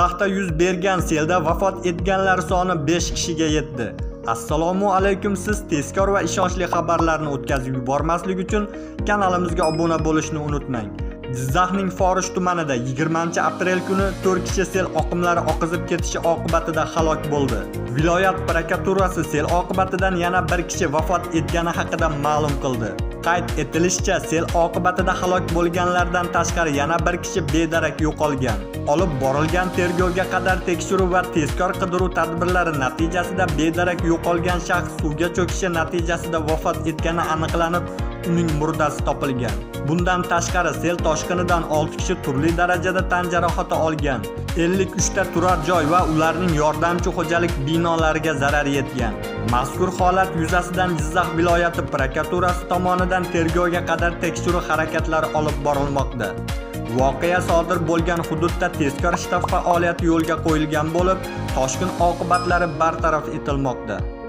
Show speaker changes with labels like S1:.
S1: Jizzaxda yuz bergan selda vafot etganlar soni 5 kishiga yetdi. Assalomu alaykum siz tezkor va ishonchli xabarlarni o'tkazib yubormaslik uchun kanalimizga obuna bo'lishni unutmang. Jizzaxning Forish tumanida 20-aprel kuni 4 kishi sel oqimlari oqizib ketishi oqibatida halok bo'ldi. Viloyat prokuraturasi sel oqibatidan yana bir kishi vafot etgani haqida ma'lum qildi. Qayd etilishicha, sel oqibatida halok bo'lganlardan tashqari yana bir kishi bedarak yo'qolgan. Olib borilgan tergovga qadar tekshiruv va tezkor qidiruv tadbirlari natijasida bedarak yo'qolgan shaxs suvga cho'kishi natijasida vafot etgani aniqlanib, uning murdasi topilgan. Bundan tashqari sel toshqinidan 6 kishi turli darajada tan jarohati olgan. 53 ta turar joy va ularning yordamchi xo'jalik binolariga zarar yetgan. Mazkur holat yuzasidan Jizzax viloyati prokuraturasi tomonidan tergovga qadar tekshiruv harakatlari olib borilmoqda. Voqea sodir bo'lgan hududda tezkor shtab faoliyati yo'lga qo'yilgan bo'lib, toshqin oqibatlari bartaraf etilmoqda.